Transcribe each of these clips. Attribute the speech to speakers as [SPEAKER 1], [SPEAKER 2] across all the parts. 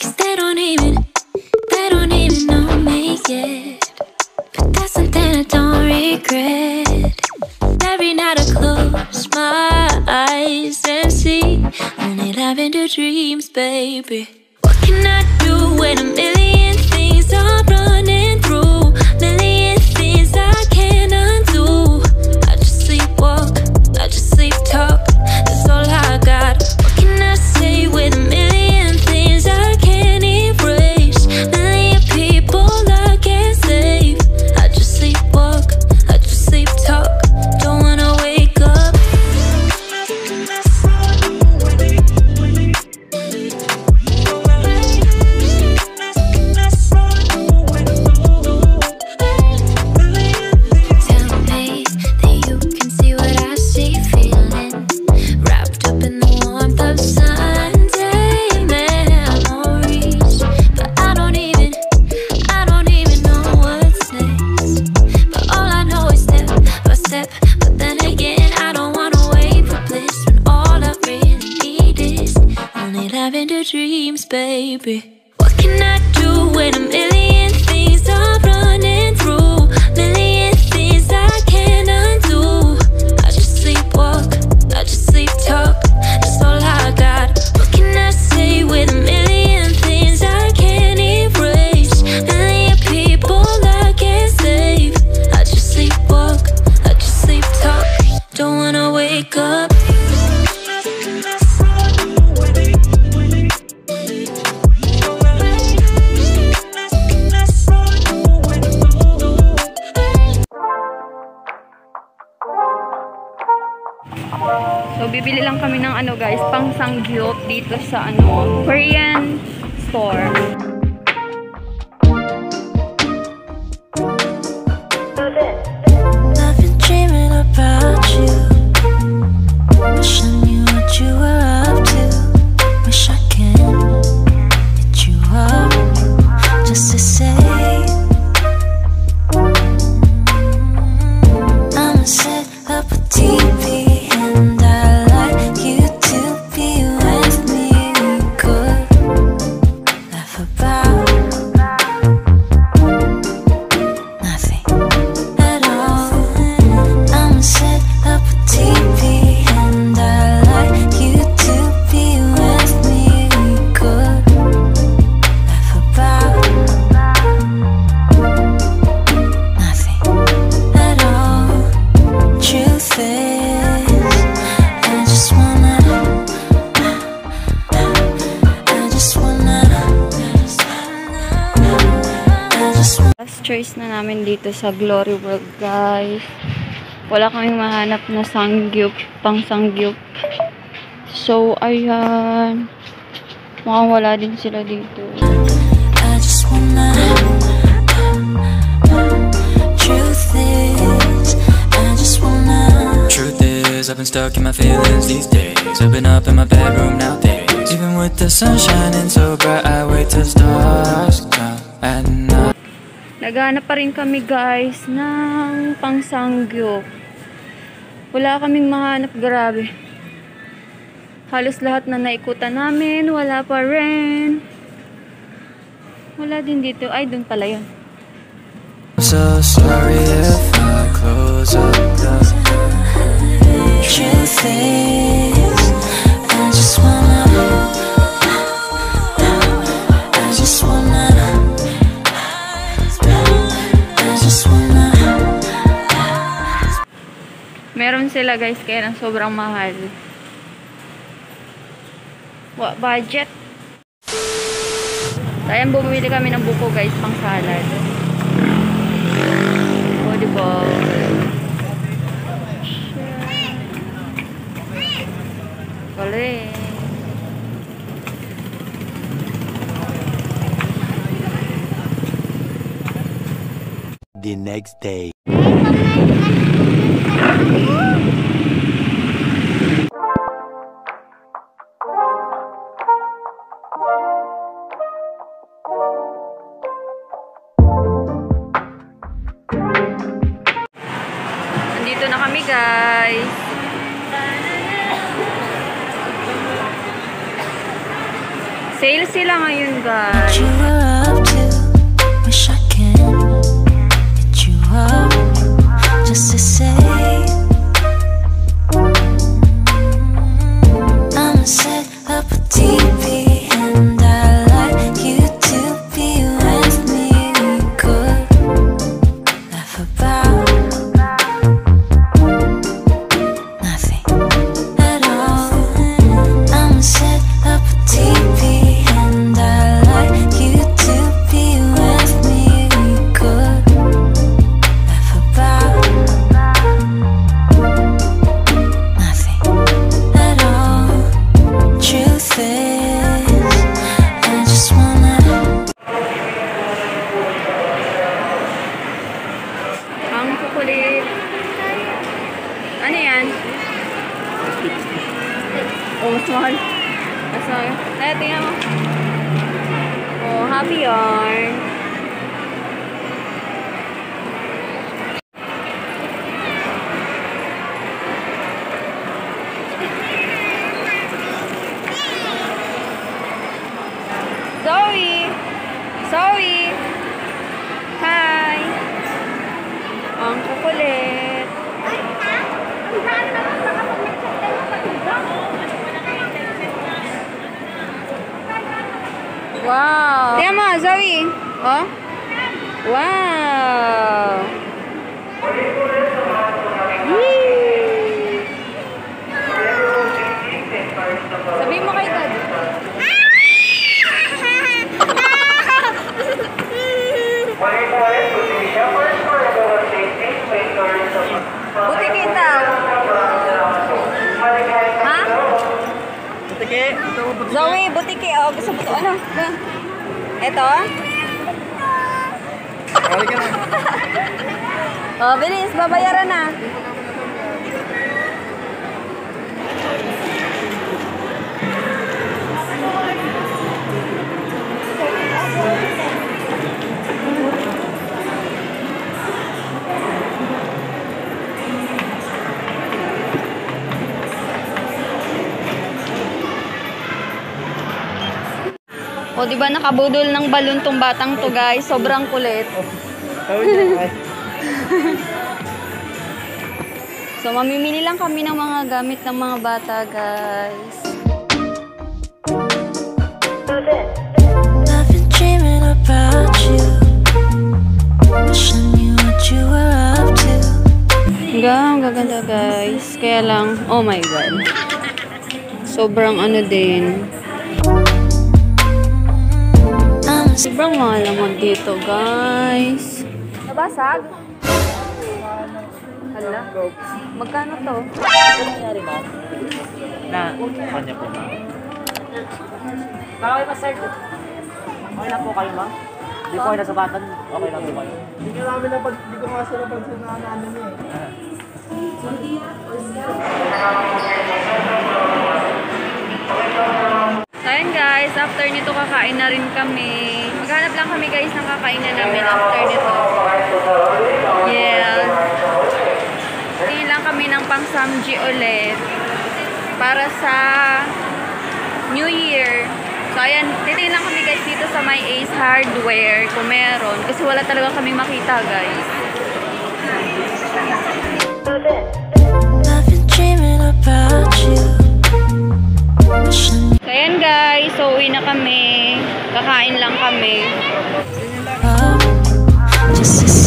[SPEAKER 1] Cause they don't even, they don't even know But that's something I don't regret. Every night I close my eyes and see only lavender dreams, baby. What can I do when a million lavender dreams, baby. What can I do when a million things are
[SPEAKER 2] So, bibili lang kami ng ano guys, pang sangyup dito sa ano, Korean store.
[SPEAKER 1] Wanna.
[SPEAKER 2] Last choice na namin dito sa Glory World guys. Wala kaming mahanap na sangyup, pang sangyup. So, ayan. Mukhang wala din sila dito.
[SPEAKER 1] I just wanna. Truth is, I just wanna.
[SPEAKER 3] Truth is, I've been stuck in my feelings these days. I've been up in my bedroom nowadays. Even with the sun shining so bright, I wait till stars come at night.
[SPEAKER 2] Naghanap pa rin kami guys ng pang sangyup. Wala kaming mahanap, grabe. Halos lahat na naikutan namin, wala pa rin. Wala din dito. Ay, dun pala yun.
[SPEAKER 3] So sorry if I close up the
[SPEAKER 1] Truth
[SPEAKER 2] sila guys, kaya lang sobrang mahal. What budget? Kaya bumili kami ng buko guys, pang salad. O, diba? Galing.
[SPEAKER 4] the next day.
[SPEAKER 2] Nandito na kami, guys. Sale sila ngayon, guys.
[SPEAKER 1] just to say
[SPEAKER 2] Mas mahal. Mahal. Ay, tingnan mo. Oh, happy yarn. Zoe! Zoe! Ang kukulit. Wow! Mo, Zoe. Oh? Wow!
[SPEAKER 5] Butike, ito butike.
[SPEAKER 2] Zoe, butiki. Oh, gusto mo to. Ano? Ano? Ito?
[SPEAKER 5] Kali ka na.
[SPEAKER 2] Oh, bilis. Babayaran na. O, di ba nakabudol ng balon tong batang to, guys? Sobrang kulit. So, mamimili lang kami ng mga gamit ng mga bata, guys.
[SPEAKER 1] I've been dreaming about you. Wish I knew what you were up to.
[SPEAKER 2] Hanggang gaganda, guys. Kaya lang, oh my God. Sobrang ano din.
[SPEAKER 1] I'm
[SPEAKER 2] Sobrang mahal naman dito, guys. Nabasag? Hala. Magkano to?
[SPEAKER 5] Na, kanya po ma'am. Okay, mas sir. Okay lang po kayo ma'am. Di po kayo nasabatan. Okay lang po kayo. Hindi ko namin napag, hindi ko nga sila napansin na ano niya eh.
[SPEAKER 2] So, ayun guys, after nito kakain na rin kami. Maghanap lang kami guys ng kakainan namin after nito. Yes. Tingin lang kami ng pang samji ulit. Para sa New Year. So, ayan, titingin lang kami guys dito sa my Ace Hardware kung meron. Kasi wala talaga kami makita guys.
[SPEAKER 1] I've been dreaming about you.
[SPEAKER 2] So, ayan guys. So, uwi na kami. Kakain lang kami.
[SPEAKER 1] up just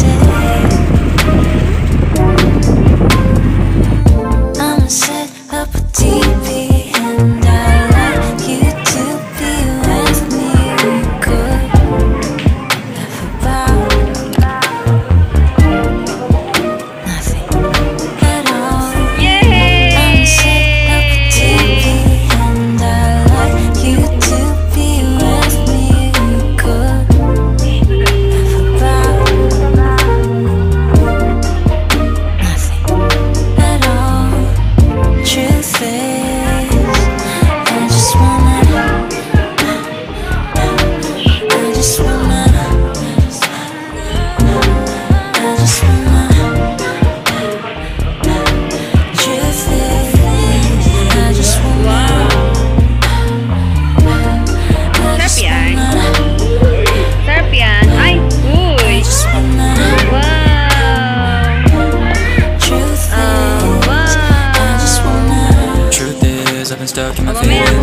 [SPEAKER 3] been stuck in my feelings